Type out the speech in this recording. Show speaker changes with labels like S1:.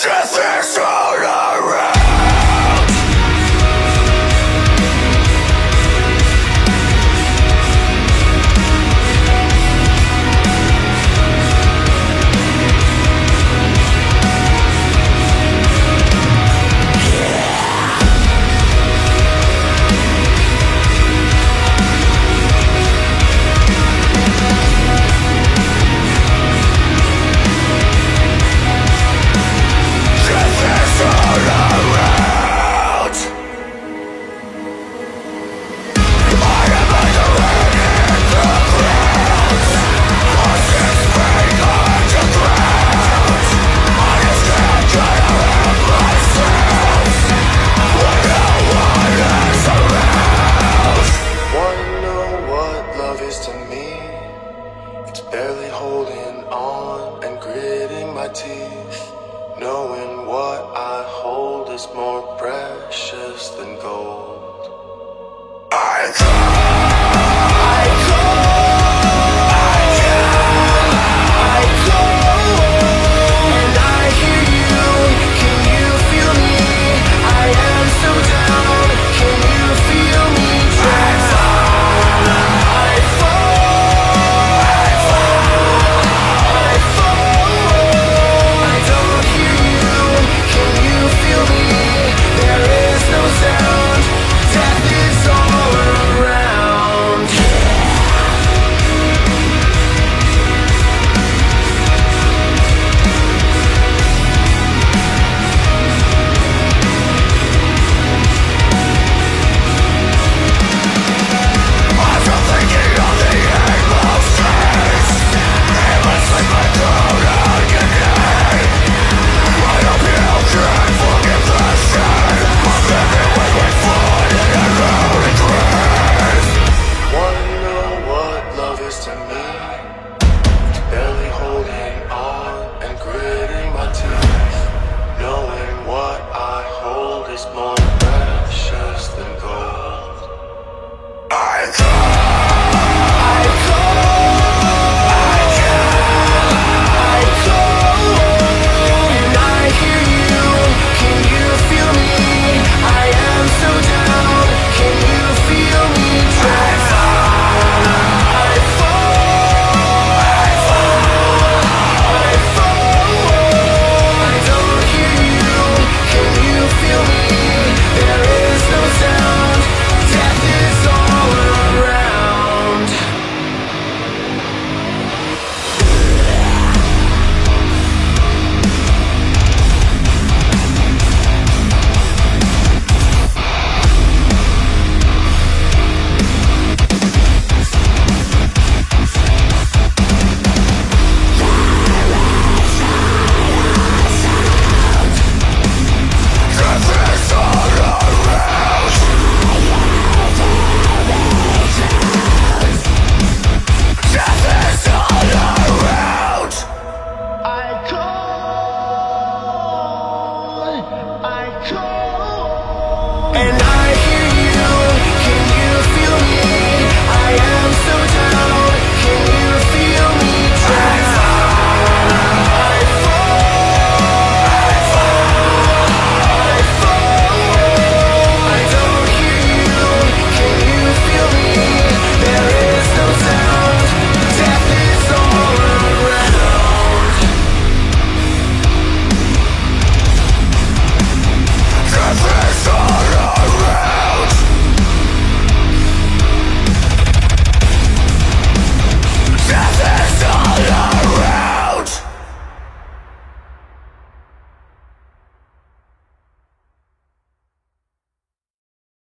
S1: Traffic's all
S2: is more precious than gold.
S1: And I